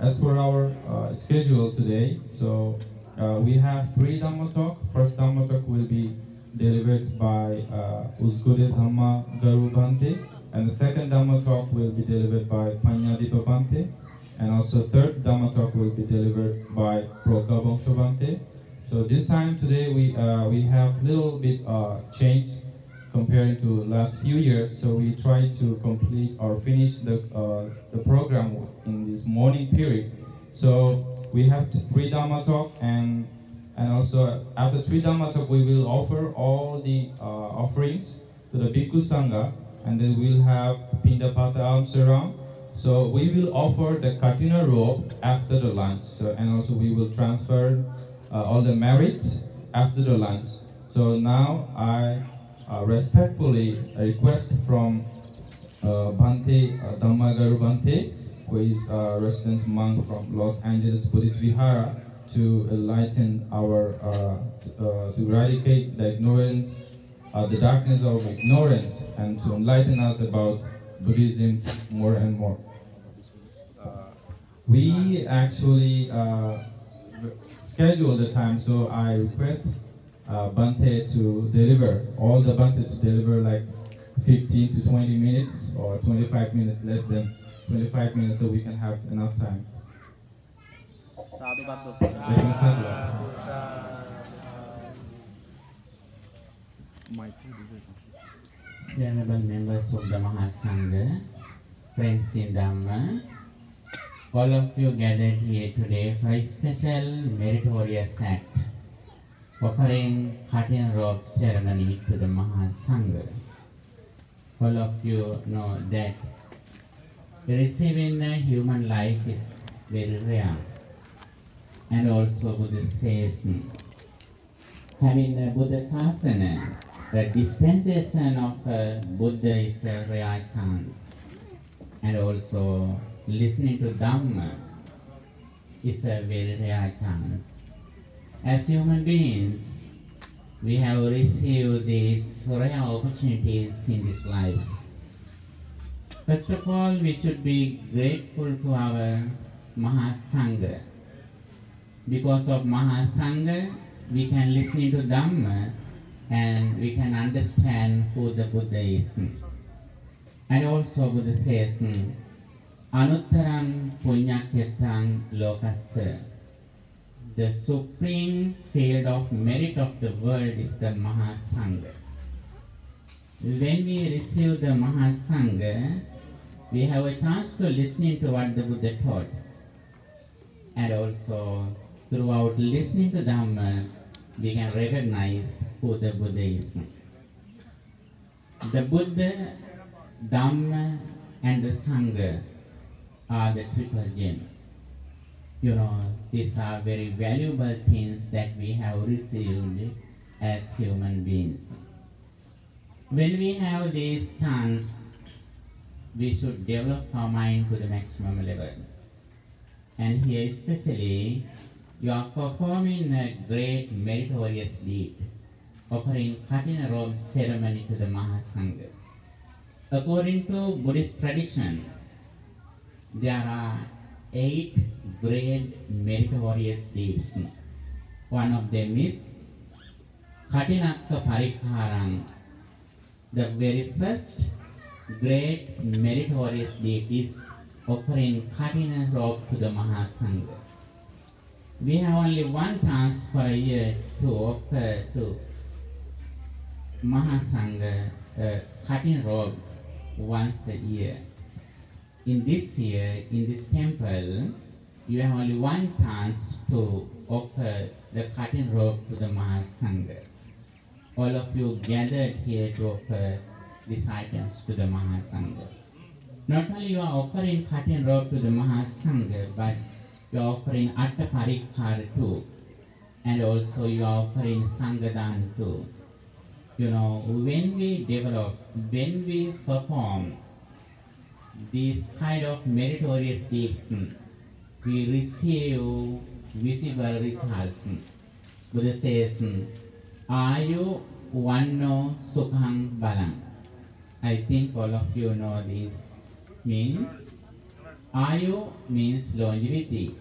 as for our uh, schedule today, so uh, we have three Dhamma talk. First Dhamma talk will be delivered by uh, Uzgure Dhamma Garu Bhante, and the second Dhamma talk will be delivered by Paññadipa Bhante, and also third Dhamma talk will be delivered by Bongsho Bhante. So this time today we uh, we have little bit uh, change comparing to last few years. So we try to complete or finish the uh, the program in this morning period. So we have three Dharma talk and and also after three Dharma talk we will offer all the uh, offerings to the Bhikkhu Sangha and then we'll have Pindapata arms around. So we will offer the Kathina robe after the lunch. So and also we will transfer uh, all the merits after the lunch. So now I uh, respectfully a request from uh, Bhante uh, Dhammagaru Bhante, who is a resident monk from Los Angeles Buddhist Vihara, to enlighten our, uh, uh, to eradicate the ignorance, uh, the darkness of ignorance, and to enlighten us about Buddhism more and more. We actually schedule the time, so I request uh, Bhante to deliver, all the Bhante to deliver like 15 to 20 minutes or 25 minutes, less than 25 minutes so we can have enough time. Venerable members of the Mahasangha, friends in Dhamma, all of you gathered here today for a special meritorious act offering Kathina robe ceremony to the Mahasangha. All of you know that receiving human life is very rare. And also Buddha says, having a Buddha Sasana, the dispensation of a Buddha is a rare chance. And also listening to Dhamma is a very rare chance. As human beings, we have received these rare opportunities in this life. First of all, we should be grateful to our Mahasangha. Because of Mahasangha, we can listen to Dhamma and we can understand who the Buddha is. And also Buddha says, Anuttarang Punyakyatang Lokasya. The supreme field of merit of the world is the Mahasangha. When we receive the Mahasangha, we have a chance to listen to what the Buddha taught. And also, throughout listening to Dhamma, we can recognize who the Buddha is. The Buddha, Dhamma, and the Sangha are the triple gem. You know, these are very valuable things that we have received as human beings. When we have these stance, we should develop our mind to the maximum level. And here especially, you are performing a great meritorious deed, offering Kathina robe ceremony to the Mahasangha. According to Buddhist tradition, there are eight great meritorious deeds. One of them is Katinakka Parikharam. The very first great meritorious deed is offering Kathina robe to the Mahasangha. We have only one chance for a year to offer to Mahasangha a Kathina robe once a year in this year, in this temple, you have only one chance to offer the Kathina robe to the Mahasangha. All of you gathered here to offer these items to the Mahasangha. Not only you are offering Kathina robe to the Mahasangha, but you are offering Atta Parikkara too. And also you are offering Sangadan too. You know, when we develop, when we perform these kind of meritorious gifts we receive visible results. Buddha says, Ayu Vanno Sukhang Balang. I think all of you know this means Ayu means longevity.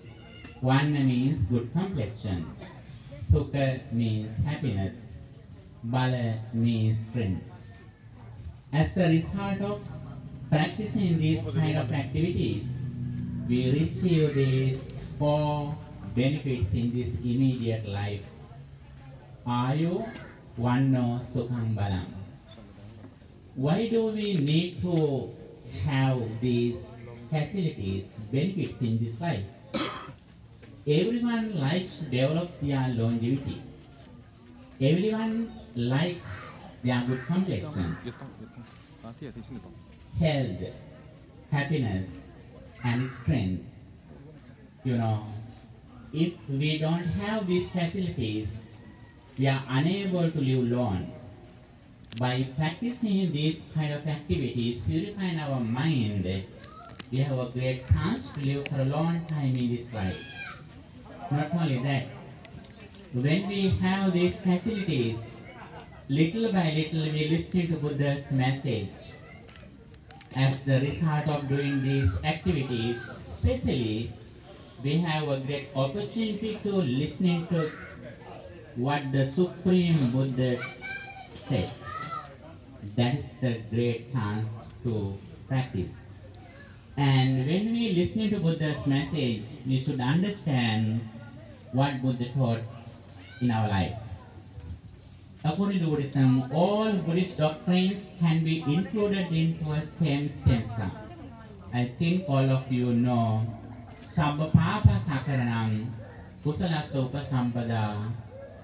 Vanna means good complexion. Sukha means happiness. Bala means strength. As the result of practicing these kind of activities, we receive these four benefits in this immediate life. Ayu, Vanno, Sukham, Balam. Why do we need to have these facilities, benefits in this life? Everyone likes to develop their longevity. Everyone likes their good complexion, health, happiness, and strength. You know, if we don't have these facilities, we are unable to live long. By practicing these kind of activities, purifying our mind, we have a great chance to live for a long time in this life. Not only that, when we have these facilities, little by little we listen to Buddha's message as the result of doing these activities, especially, we have a great opportunity to listening to what the Supreme Buddha said. That is the great chance to practice. And when we listen to Buddha's message, we should understand what Buddha taught in our life. According to Buddhism, all Buddhist doctrines can be included into a same stanza. I think all of you know Sabba Papa Sakaranam, Kusala Sopa Sampada,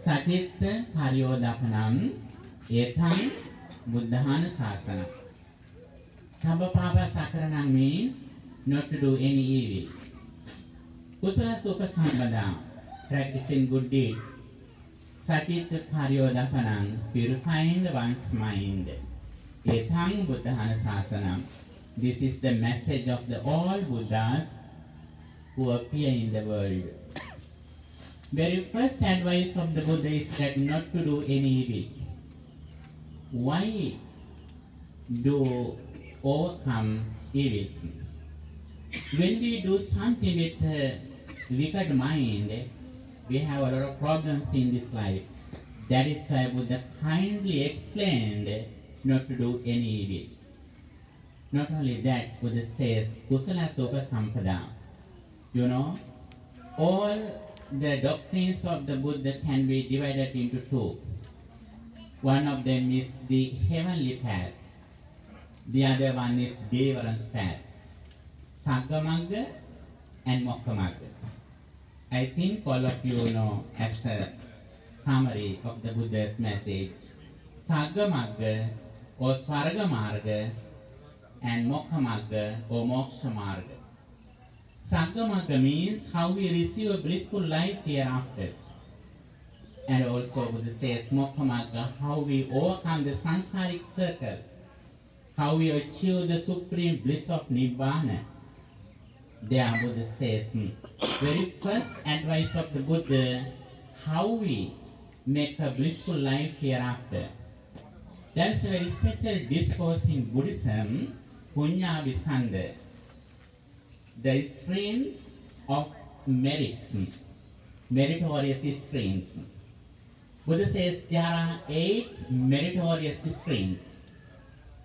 Satitta Paryodapanam, Etam Buddhana Sasana. Sabba Papa Sakaranam means not to do any evil. Kusala Sopa Sampada, practicing good deeds. Satit Paryodapanam, purifying one's mind. Etang Buddhana Sasanam. This is the message of the all Buddhas who appear in the world. Very first advice of the Buddha is that not to do any evil. Why do overcome evils? When we do something with a wicked mind, we have a lot of problems in this life. That is why Buddha kindly explained not to do any evil. Not only that, Buddha says, Kusala Soka Sampada. You know, all the doctrines of the Buddha can be divided into two. One of them is the heavenly path. The other one is deliverance path. Sagamagga and Mokkhamagga. I think all of you know as a summary of the Buddha's message, Sagamagga or Swargamarga and Mokkhamagga or Moksha Marga. Sagamagga means how we receive a blissful life hereafter. And also Buddha says Mokkhamagga, how we overcome the samsaric circle, how we achieve the supreme bliss of Nibbana. There Buddha says, very first advice of the Buddha, how we make a blissful life hereafter. There is a very special discourse in Buddhism, Punya Visanda, the streams of merits, meritorious streams. Buddha says there are eight meritorious streams.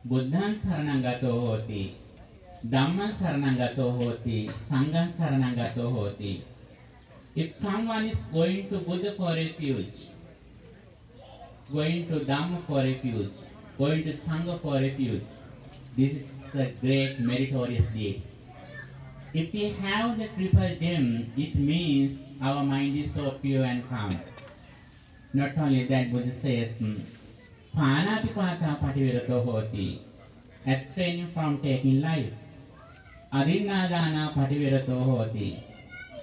Buddhan Saranangato Dhamman Saranangato Hoti, Sanghan Saranangato Hoti. If someone is going to Buddha for refuge, going to Dhamma for refuge, going to Sangha for refuge, this is a great meritorious deed. If we have the triple gem, it means our mind is so pure and calm. Not only that, Buddha says, Panatipata pativirato hoti, abstaining from taking life. Adinadana pativirato hoti,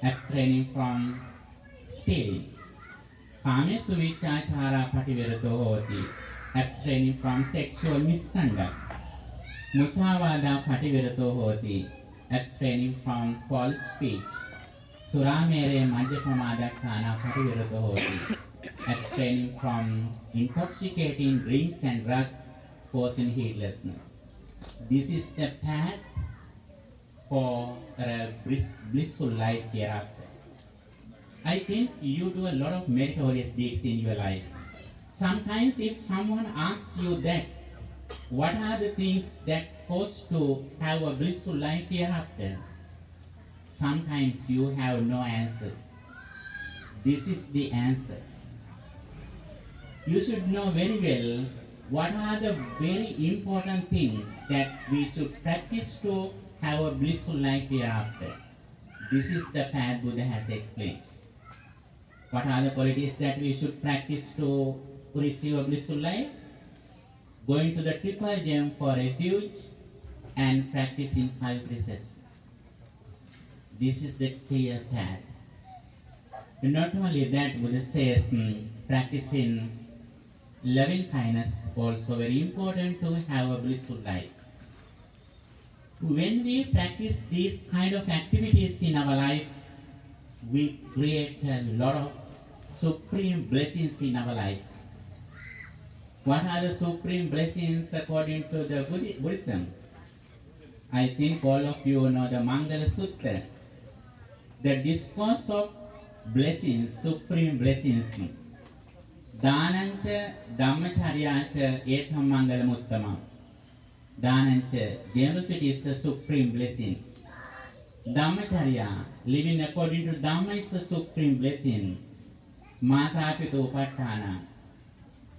abstaining from stealing. Kamesu vichachara pativirato hoti, abstaining from sexual misconduct. Musavada pativirato hoti, abstaining from false speech. Suramere Madhyapamadakhana pativirato hoti, abstaining from intoxicating drinks and drugs causing heedlessness. This is the path for uh, a blissful life hereafter. I think you do a lot of meritorious deeds in your life. Sometimes if someone asks you that, what are the things that cause to have a blissful life hereafter? Sometimes you have no answers. This is the answer. You should know very well what are the very important things that we should practice to have a blissful life hereafter. This is the path Buddha has explained. What are the qualities that we should practice to receive a blissful life? Going to the triple gem for refuge and practicing five precepts. This is the clear path. Not only that, Buddha says mm, practicing loving kindness is also very important to have a blissful life. When we practice these kind of activities in our life, we create a lot of supreme blessings in our life. What are the supreme blessings according to the Buddhi- Buddhism? I think all of you know the Mangala Sutta. The discourse of blessings, supreme blessings. දානංච ධම්මචර්යාච ඒතම් මංගලම උත්තමං. දානංච generosity is a supreme blessing. Dhammacharya, living according to Dhamma is a supreme blessing. Mātāpita upaṭṭhāna.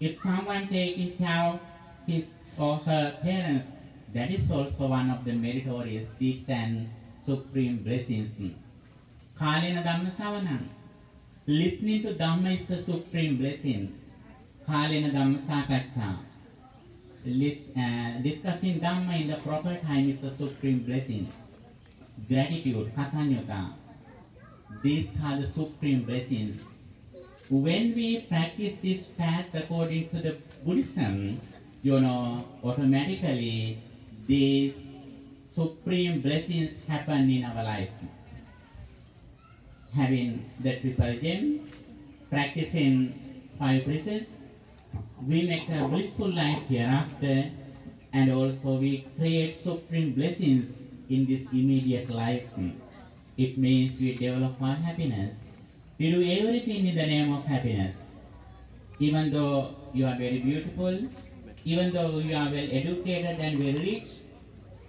If someone taking care of his or her parents, that is also one of the meritorious deeds and supreme blessings. Kālena Dhamma Savanam. Listening to Dhamma is a supreme blessing. Kālena Dhamma Sākaṭṭhā. Uh, discussing Dhamma in the proper time is a supreme blessing. Gratitude, Katanyuta. These are the supreme blessings. When we practice this path according to the Buddhism, you know, automatically these supreme blessings happen in our life. Having the triple gem, practicing five precepts, we make a blissful life hereafter, and also we create supreme blessings in this immediate life. Hmm. It means we develop our happiness. We do everything in the name of happiness. Even though you are very beautiful, even though you are well educated and very rich,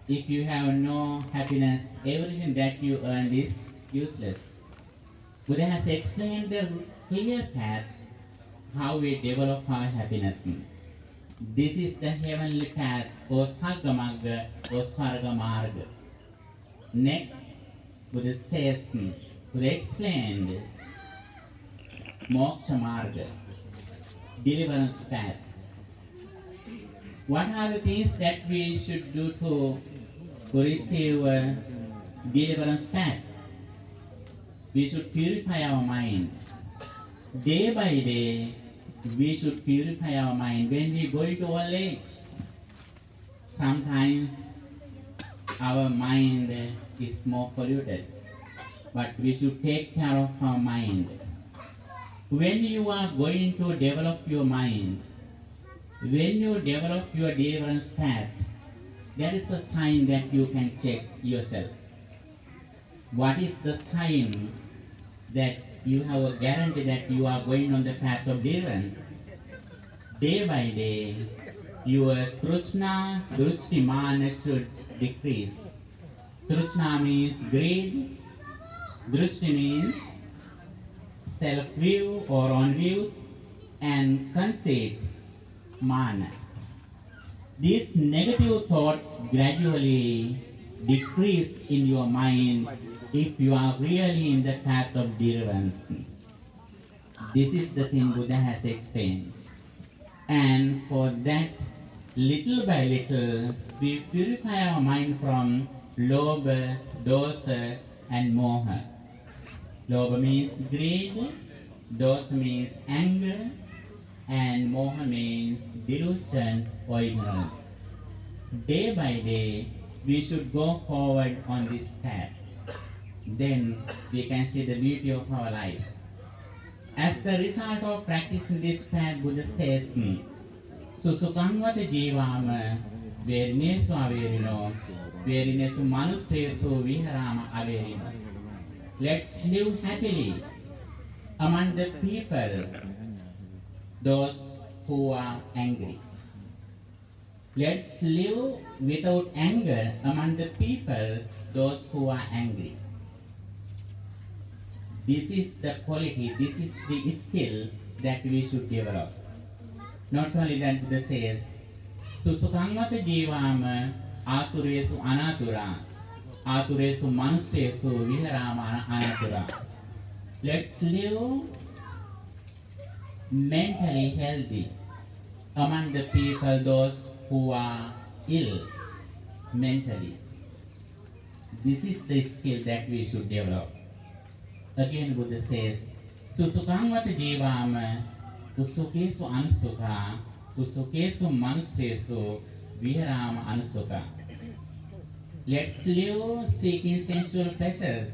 if you have no happiness, everything that you earn is useless. Buddha has explained the clear path how we develop our happiness. This is the heavenly path or Sagamagga or Sargamarga. Next, Buddha says, Buddha explained Moksha Marga, deliverance path. What are the things that we should do to, receive uh, deliverance path? We should purify our mind. Day by day, we should purify our mind. When we go to old age, sometimes our mind is more polluted. But we should take care of our mind. When you are going to develop your mind, when you develop your deliverance path, that is a sign that you can check yourself. What is the sign that you have a guarantee that you are going on the path of deliverance? Day by day, your Krishna Drustimana should decrease. Krishna means greed, Drusti means self-view or own views, and conceit, mana. These negative thoughts gradually decrease in your mind if you are really in the path of deliverance. This is the thing Buddha has explained. And for that, little by little, we purify our mind from lobha, dosa, and moha. Lobha means greed, dosa means anger, and moha means delusion or ignorance. Day by day, we should go forward on this path Then we can see the beauty of our life. As the result of practicing this path, Buddha says, Susukangvata jivama වේරිනේසු අවේරිනෝ වේරිනේසු මනුස්සේසු විහරාම අවේරිනෝ let's live happily among the people those who are angry let's live without anger among the people those who are angry this is the quality this is the skill that we should develop not only that the says සුසුකංවත ජීවාම ආතුරේසු අනාතුරා ආතුරේසු මනුස්සේසු විහරාම අනාතුරා let's live mentally healthy among the people those who are ill mentally this is the skill that we should develop Again, Buddha says, Susukhamvati Jivama, Kusukesu Anusukha, Kusukesu Manusesu, Viharama Anusukha. Let's live seeking sensual pleasures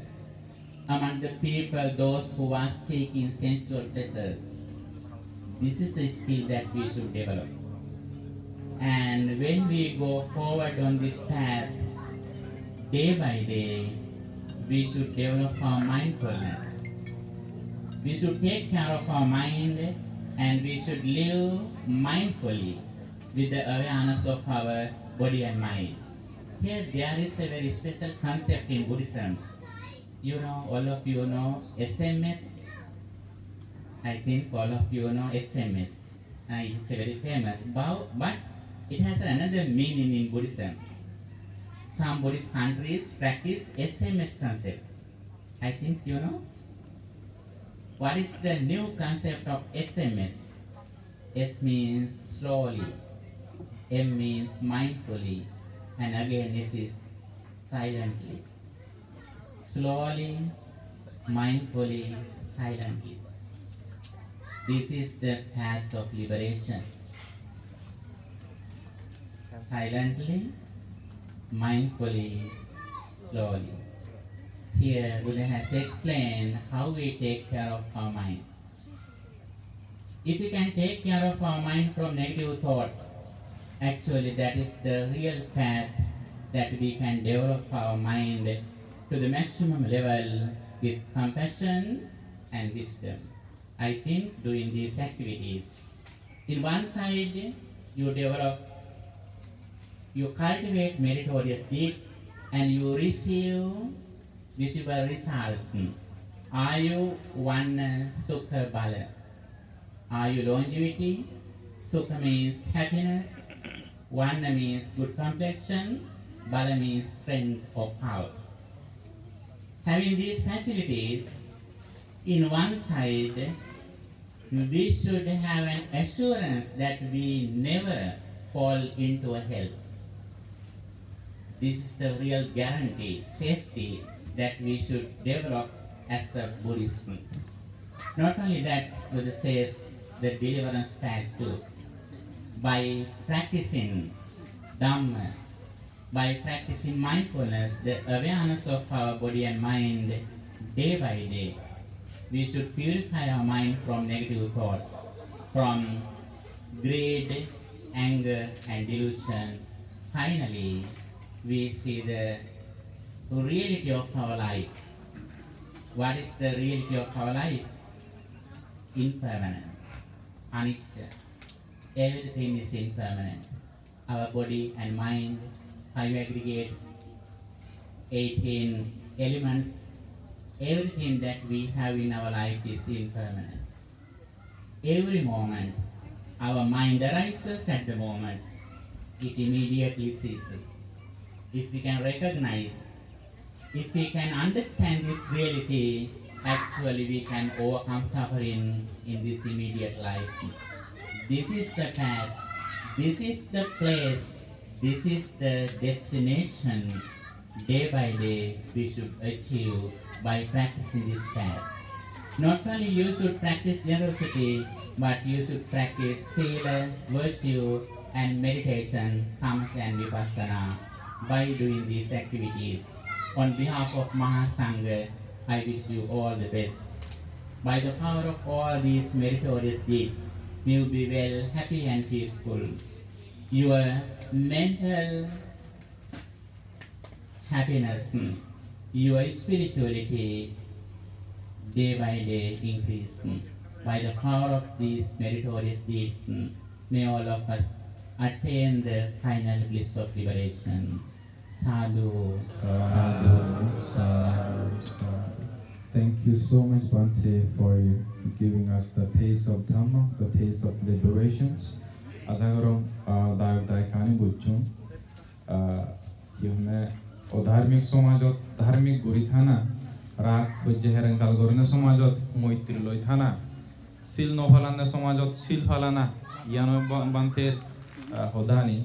among the people, those who are seeking sensual pleasures. This is the skill that we should develop. And when we go forward on this path, day by day, we should develop our mindfulness. We should take care of our mind and we should live mindfully with the awareness of our body and mind. Here there is a very special concept in Buddhism. You know, all of you know SMS. I think all of you know SMS. Uh, it's very famous, but, but it has another meaning in Buddhism. Some Buddhist countries practice SMS concept. I think you know. What is the new concept of SMS? S means slowly, M means mindfully, and again S is silently. Slowly, mindfully, silently. This is the path of liberation. Silently, mindfully, slowly. Here Buddha has explained how we take care of our mind. If we can take care of our mind from negative thoughts, actually that is the real path that we can develop our mind to the maximum level with compassion and wisdom. I think doing these activities, in one side you develop, you cultivate meritorious deeds and you receive visible results. Are you one uh, sukha bala? Are you longevity? Sukha means happiness. One means good complexion. Bala means strength or power. Having these facilities, in one side, we should have an assurance that we never fall into a hell. This is the real guarantee, safety that we should develop as a Buddhist. Not only that, Buddha says the deliverance path too. By practicing Dhamma, by practicing mindfulness, the awareness of our body and mind day by day, we should purify our mind from negative thoughts, from greed, anger, and delusion. Finally, we see the reality of our life. What is the reality of our life? Impermanent, anicca. Everything is impermanent. Our body and mind, five aggregates, 18 elements, everything that we have in our life is impermanent. Every moment, our mind arises at the moment, it immediately ceases. If we can recognize if we can understand this reality, actually we can overcome suffering in this immediate life. This is the path, this is the place, this is the destination. Day by day we should achieve by practicing this path. Not only you should practice generosity, but you should practice sila, virtue, and meditation, samatha and vipassana by doing these activities. On behalf of Mahasangha, I wish you all the best. By the power of all these meritorious deeds, you will be well, happy and peaceful. your mental happiness, your spirituality day by day increase. By the power of these meritorious deeds, may all of us attain the final bliss of liberation. Sadhu. Sadhu. Sadhu. Thank you so much, Bhante, for giving us the taste of Dhamma, the taste of liberations. As I go on, I অধার্মিক সমাজত ধার্মিক গুড়ি থানা রাগ পর্যায়ের গালগরণে সমাজত মৈত্রী লই থানা শিল নফলানের সমাজত শিল ফালানা ইয়ান বান্থের হদানি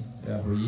হই